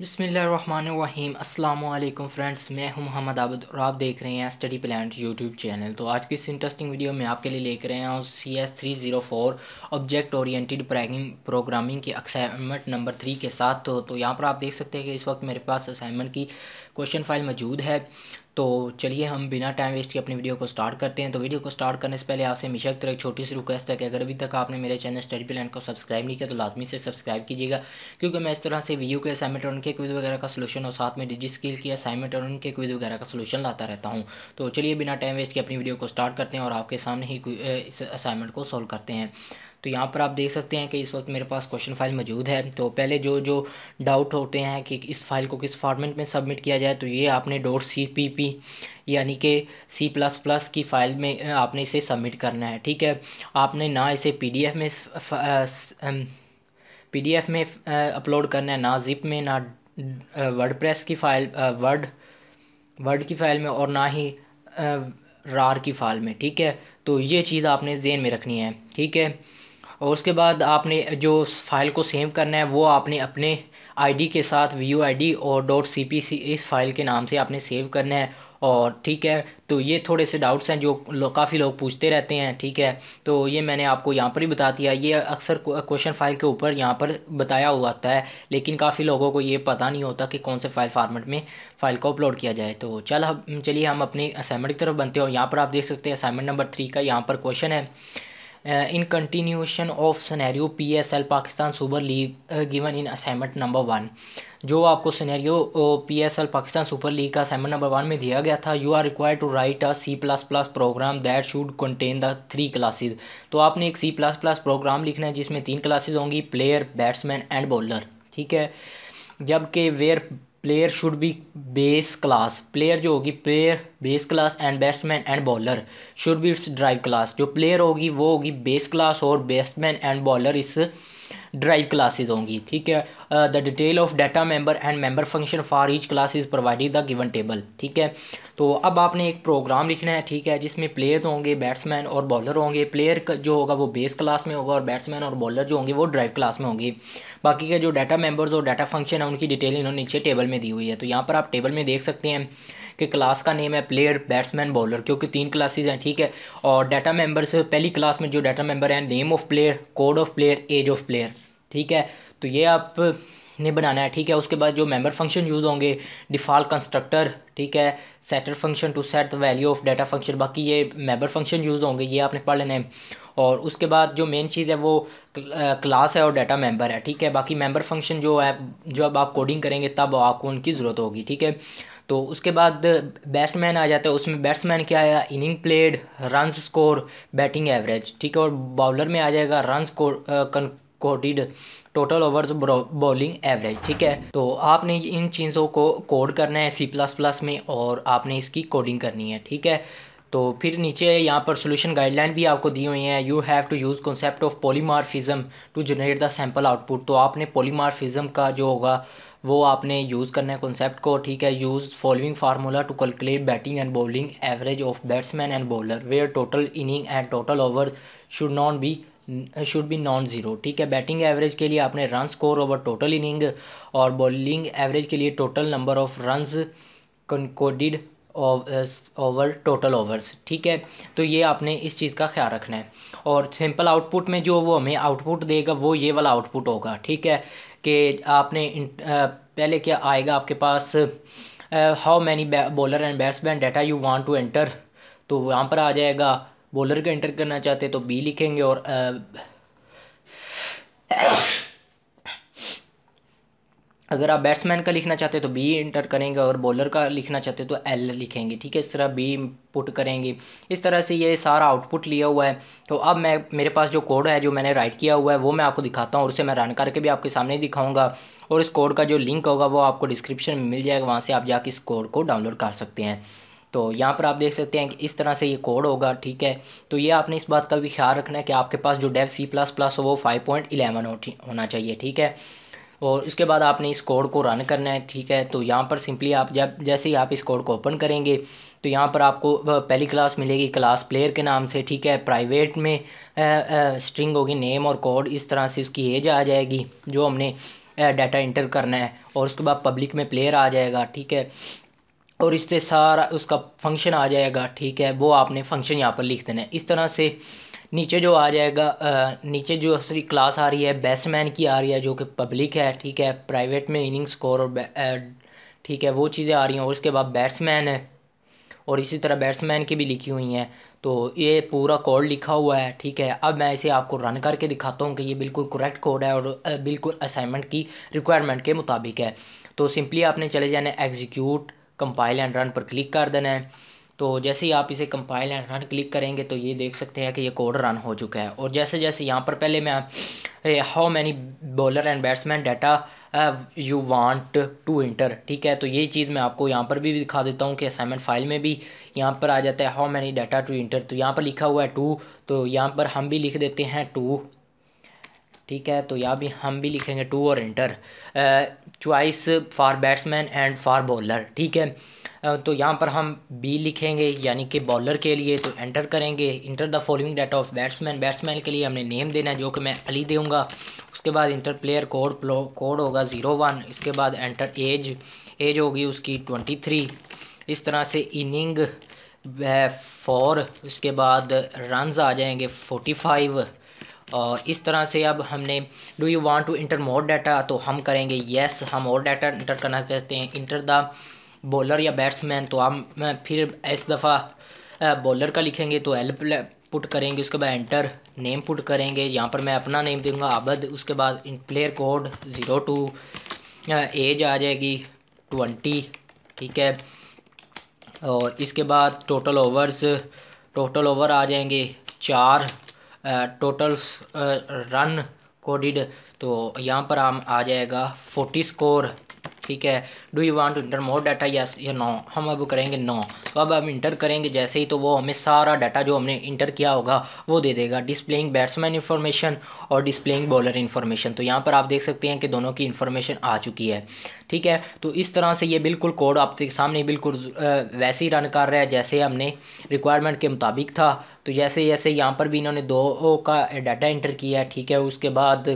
बिसमीम अल्लाम फ्रेंड्स मैं हूँ मोहम्मद आबद और आप देख रहे हैं स्टडी प्लान यूट्यूब चैनल। तो आज की इस इंटरेस्टिंग वीडियो में आपके लिए लेकर आया हूँ C S three zero four object oriented programming की असाइनमेंट नंबर थ्री के साथ। तो, तो यहाँ पर आप देख सकते हैं कि इस वक्त मेरे पास असाइनमेंट की क्वेश्चन फ़ाइल मौजूद है। तो चलिए हम बिना टाइम वेस्ट के अपनी वीडियो को स्टार्ट करते हैं। तो वीडियो को स्टार्ट करने से पहले आपसे हमेशा की तरह एक छोटी सी रिक्वेस्ट है कि अगर अभी तक आपने मेरे चैनल स्टडी प्लान को सब्सक्राइब नहीं किया तो लाजमी से सब्सक्राइब कीजिएगा। क्योंकि मैं इस तरह से वीडियो के असाइनमेंट और उनके क्विज वगैरह का सोल्यूशन और साथ में डिजी स्किल की असाइनमेंट और उनके क्विज वगैरह का सोल्यूशन लाता रहता हूँ। तो चलिए बिना टाइम वेस्ट के अपनी वीडियो को स्टार्ट करते हैं और आपके सामने ही इस असाइनमेंट को सॉल्व करते हैं। तो यहाँ पर आप देख सकते हैं कि इस वक्त मेरे पास क्वेश्चन फ़ाइल मौजूद है। तो पहले जो जो डाउट होते हैं कि इस फ़ाइल को किस फॉर्मेट में सबमिट किया जाए तो ये आपने डॉट सी पी पी यानी कि सी प्लस प्लस की फ़ाइल में आपने इसे सबमिट करना है, ठीक है? आपने ना इसे पी डी एफ़ में पी डी एफ़ में अपलोड करना है, ना जिप में, ना वर्ड प्रेस की फ़ाइल वर्ड वर्ड की फ़ाइल में और ना ही रार की फ़ाइल में, ठीक है? तो ये चीज़ आपने जेन में रखनी है, ठीक है? और उसके बाद आपने जो फ़ाइल को सेव करना है वो आपने अपने आईडी के साथ वी यू आई डी और डॉट सी पी सी इस फ़ाइल के नाम से आपने सेव करना है। और ठीक है तो ये थोड़े से डाउट्स हैं जो लो, काफ़ी लोग पूछते रहते हैं ठीक है? तो ये मैंने आपको यहाँ पर ही बता दिया। ये अक्सर क्वेश्चन फ़ाइल के ऊपर यहाँ पर बताया हुआ आता है लेकिन काफ़ी लोगों को ये पता नहीं होता कि कौन से फ़ाइल फार्मेट में फ़ाइल को अपलोड किया जाए। तो चल हम चलिए हम अपनी असाइनमेंट की तरफ़ बनते हैं और यहाँ पर आप देख सकते हैं असाइनमेंट नंबर थ्री का यहाँ पर क्वेश्चन है। In continuation of scenario P S L Pakistan Super League given in assignment number one जो आपको scenario P S L Pakistan Super League का असाइनमेंट नंबर वन में दिया गया था you are required to write a C plus plus program that should contain the three classes तो आपने एक सी प्लस प्लस प्रोग्राम लिखना है, जिसमें तीन क्लासेज होंगी प्लेयर बैट्समैन एंड बॉलर ठीक है? जबकि where player should be base class player जो होगी player base class and batsman and bowler should be its drive class जो प्लेयर होगी, वो होगी बेस क्लास और बैट्समैन एंड बॉलर इस ड्राइव क्लासेज होंगी, ठीक है? The detail of data member and member function for each class is provided the given table ठीक है? तो अब आपने एक प्रोग्राम लिखना है, ठीक है? जिसमें प्लेयर होंगे बैट्समैन और बॉलर होंगे। प्लेयर जो होगा वो बेस क्लास में होगा और बैट्समैन और बॉलर जो होंगे वो ड्राइव क्लास में होंगे। बाकी के जो डाटा मेंबर्स और डाटा फ़ंक्शन है, उनकी डिटेल इन्होंने नीचे टेबल में दी हुई है। तो यहाँ पर आप टेबल में देख सकते हैं कि क्लास का नेम है प्लेयर बैट्समैन बॉलर क्योंकि तीन क्लासेज हैं, ठीक है? और डाटा मेंबर से पहली क्लास में जो डाटा मेंबर हैं name of player code of player age of player ठीक है? तो ये आप ने बनाना है, ठीक है? उसके बाद जो मेंबर फ़ंक्शन यूज़ होंगे डिफ़ॉल्ट कंस्ट्रक्टर ठीक है? Setter function to set the value of data function बाकी ये मेंबर फ़ंक्शन यूज़ होंगे, ये आपने पढ़ लेना है। और उसके बाद जो मेन चीज़ है वो क्लास है और डाटा मेंबर है, ठीक है? बाकी मेंबर फ़ंक्शन जो है जब आप कोडिंग करेंगे, तब आपको उनकी ज़रूरत होगी, ठीक है? तो उसके बाद बैट्समैन आ जाता है, उसमें बैट्समैन क्या आया? Inning played run score batting average ठीक है? और बॉलर में आ जाएगा run score conceded total overs bowling average ठीक है? तो आपने इन चीज़ों को कोड करना है सी प्लस प्लस में और आपने इसकी कोडिंग करनी है, ठीक है? तो फिर नीचे यहाँ पर सोल्यूशन गाइडलाइन भी आपको दी हुई हैं। You have to use concept of polymorphism to generate the sample output तो आपने पोलीमार्फिज्म का जो होगा, वो आपने यूज़ करना है कॉन्सेप्ट को, ठीक है? Use following formula to calculate batting and bowling average of batsman and bowler where total inning and total over should not be should be non zero ठीक है? बैटिंग एवरेज के लिए आपने run score over total inning और bowling average के लिए total number of runs conceded over total overs ठीक है? तो ये आपने इस चीज़ का ख्याल रखना है। और सिंपल आउटपुट में जो वो हमें आउटपुट देगा, वो ये वाला आउटपुट होगा, ठीक है? कि आपने पहले क्या आएगा आपके पास how many bowler and batsman data you want to enter तो वहाँ पर आ जाएगा बॉलर का एंटर करना चाहते तो बी लिखेंगे और अगर आप बैट्समैन का लिखना चाहते तो बी इंटर करेंगे और बॉलर का लिखना चाहते तो एल लिखेंगे, ठीक है? इस तरह बी पुट करेंगे। इस तरह से ये सारा आउटपुट लिया हुआ है। तो अब मैं, मेरे पास जो कोड है, जो मैंने राइट किया हुआ है, वो मैं आपको दिखाता हूँ और उसे मैं रन करके भी आपके सामने दिखाऊँगा। और इस कोड का जो लिंक होगा, वो आपको डिस्क्रिप्शन में मिल जाएगा। वहाँ से आप जाके इस कोड को डाउनलोड कर सकते हैं। तो यहाँ पर आप देख सकते हैं कि इस तरह से ये कोड होगा, ठीक है? तो ये आपने इस बात का भी ख्याल रखना है कि आपके पास जो डेव सी प्लस प्लस हो वो फाइव पॉइंट इलेवन होना चाहिए, ठीक है? और इसके बाद आपने इस कोड को रन करना है, ठीक है? तो यहाँ पर सिंपली आप जब, जैसे ही आप इस कोड को ओपन करेंगे तो यहाँ पर आपको पहली क्लास मिलेगी क्लास प्लेयर के नाम से, ठीक है? प्राइवेट में स्ट्रिंग होगी नेम और कोड इस तरह से इसकी एज आ जाएगी, जो हमने डाटा इंटर करना है। और उसके बाद पब्लिक में प्लेयर आ जाएगा, ठीक है? और इससे सारा उसका फ़ंक्शन आ जाएगा ठीक है? वो आपने फ़ंक्शन यहाँ पर लिख देना है। इस तरह से नीचे जो आ जाएगा आ, नीचे जो दूसरी क्लास आ रही है बैट्समैन की आ रही है जो कि पब्लिक है ठीक है? प्राइवेट में इनिंग स्कोर और ठीक है वो चीज़ें आ रही हैं। और उसके बाद बैट्समैन है। और इसी तरह बैट्समैन की भी लिखी हुई हैं। तो ये पूरा कोड लिखा हुआ है ठीक है? अब मैं इसे आपको रन करके दिखाता हूँ कि ये बिल्कुल करेक्ट कोड है और बिल्कुल असाइनमेंट की रिक्वायरमेंट के मुताबिक है। तो सिंपली आपने चले जाना एग्जीक्यूट कंपाइल एंड रन पर क्लिक कर देना है। तो जैसे ही आप इसे कंपाइल एंड रन क्लिक करेंगे तो ये देख सकते हैं कि ये कोड रन हो चुका है। और जैसे जैसे यहाँ पर पहले मैं how many bowler and batsman data you want to enter ठीक है? तो ये चीज़ मैं आपको यहाँ पर भी दिखा देता हूँ कि असाइनमेंट फ़ाइल में भी यहाँ पर आ जाता है how many data to enter तो यहाँ पर लिखा हुआ है टू तो यहाँ पर हम भी लिख देते हैं टू ठीक है? तो यहाँ भी हम भी लिखेंगे टू और enter choice for batsman and for bowler ठीक है? तो यहाँ पर हम बी लिखेंगे, यानी कि बॉलर के लिए तो एंटर करेंगे. Enter the following data of batsman batsman के लिए हमने नेम देना है, जो कि मैं अली दूँगा. उसके बाद इंटर प्लेयर कोड कोड होगा ज़ीरो वन इसके बाद एंटर एज एज होगी उसकी ट्वेंटी थ्री इस तरह से इनिंग फोर उसके बाद रन्स आ जाएँगे फोर्टी फाइव इस तरह से अब हमने do you want to enter more data तो हम करेंगे येस हम और डाटा इंटर करना चाहते हैं। इंटर द बॉलर या बैट्समैन तो हम फिर इस दफ़ा बॉलर का लिखेंगे तो एल पुट करेंगे, उसके बाद एंटर नेम पुट करेंगे। यहाँ पर मैं अपना नेम दूँगा आबद उसके बाद player code zero two age आ जाएगी ट्वेंटी ठीक है। और इसके बाद टोटल ओवर्स टोटल ओवर आ जाएँगे चार टोटल रन कोडिड तो यहाँ पर हम आ जाएगा फोर्टी स्कोर, ठीक है। Do you want to enter more data yes या नो हम अब करेंगे नो तो अब हम इंटर करेंगे, जैसे ही तो वो हमें सारा डाटा जो हमने इंटर किया होगा, वो दे देगा। डिस्प्लेइंग बैट्समैन इन्फॉर्मेशन और डिस्प्लेइंग बॉलर इन्फॉर्मेशन तो यहाँ पर आप देख सकते हैं कि दोनों की इन्फॉर्मेशन आ चुकी है। ठीक है? तो इस तरह से ये बिल्कुल कोड आपके सामने बिल्कुल वैसे ही रन कर रहा है, जैसे हमने रिक्वायरमेंट के मुताबिक था। तो जैसे जैसे यहाँ पर भी इन्होंने दो का डाटा इंटर किया है, ठीक है? उसके बाद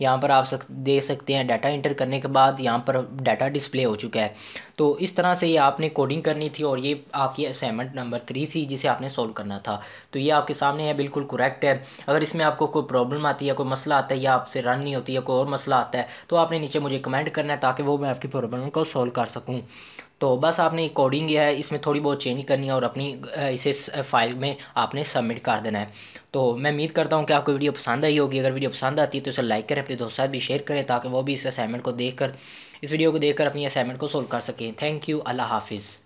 यहाँ पर आप सक दे सकते हैं डाटा इंटर करने के बाद यहाँ पर डाटा डिस्प्ले हो चुका है। तो इस तरह से ये आपने कोडिंग करनी थी और ये आपकी असाइनमेंट नंबर थ्री थी जिसे आपने सॉल्व करना था। तो ये आपके सामने है, बिल्कुल करेक्ट है। अगर इसमें आपको कोई प्रॉब्लम आती है, कोई मसला आता है या आपसे रन नहीं होती है कोई और मसला आता है तो आपने नीचे मुझे कमेंट करना है ताकि वो मैं आपकी प्रॉब्लम को सॉल्व कर सकूँ। तो बस आपने कोडिंग है, इसमें थोड़ी बहुत चेंज करनी है और अपनी इसे फ़ाइल में आपने सबमिट कर देना है। तो मैं उम्मीद करता हूँ कि आपको वीडियो पसंद आई होगी। अगर वीडियो पसंद आती है तो इसे लाइक करें, अपने दोस्तों भी शेयर करें ताकि वो भी इस असाइनमेंट को देख इस वीडियो को देखकर अपनी असाइनमेंट को सोल्व कर सकें। थैंक यू अल्लाह हाफिज़।